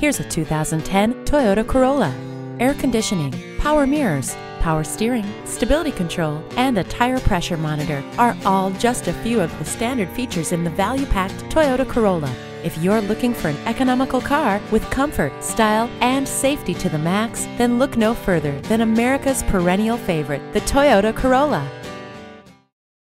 Here's a 2010 Toyota Corolla. Air conditioning, power mirrors, power steering, stability control, and a tire pressure monitor are all just a few of the standard features in the value-packed Toyota Corolla. If you're looking for an economical car with comfort, style, and safety to the max, then look no further than America's perennial favorite, the Toyota Corolla.